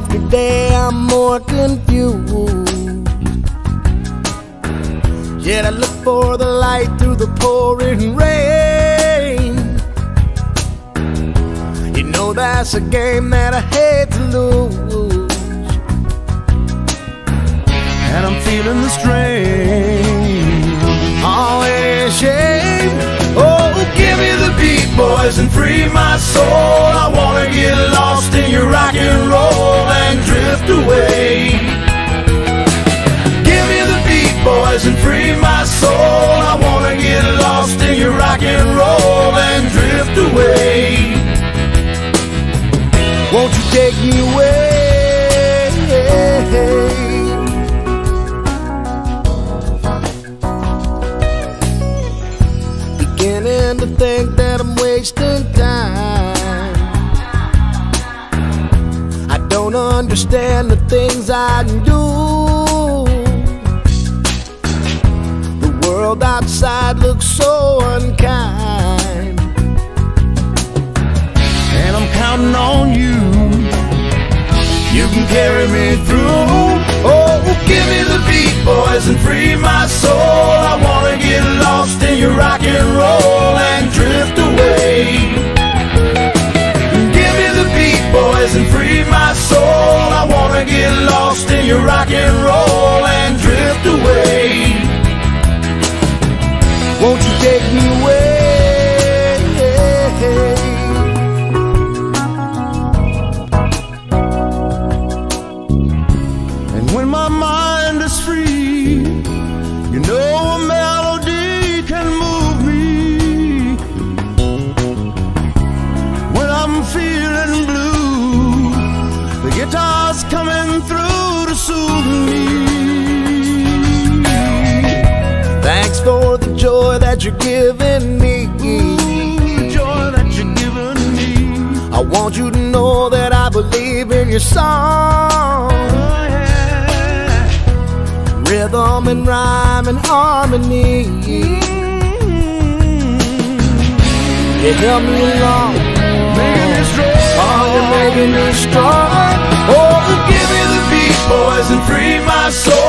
Every day I'm more confused. Yet I look for the light through the pouring rain. You know that's a game that I hate to lose. And I'm feeling the strain. Oh, shame. Oh, give me the beat, boys, and free my soul. I wanna You take beginning to think that I'm wasting time. I don't understand the things I do. The world outside looks so unkind. Won't you that you're giving me. The joy that you're giving me. I want you to know that I believe in your song. Oh, yeah. Rhythm and rhyme and harmony. You help me along. Making me strong. Oh, you're making me strong. Oh, give me the beat, boys, and free my soul.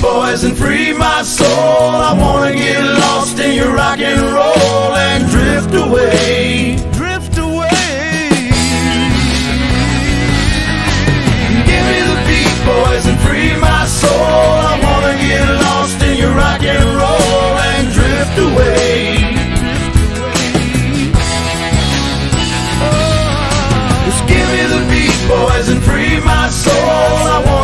Boys, and free my soul. I wanna get lost in your rock and roll and drift away. Drift away. Give me the beat, boys, and free my soul. I wanna get lost in your rock and roll and drift away. Just give me the beat, boys, and free my soul. I